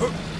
Huh.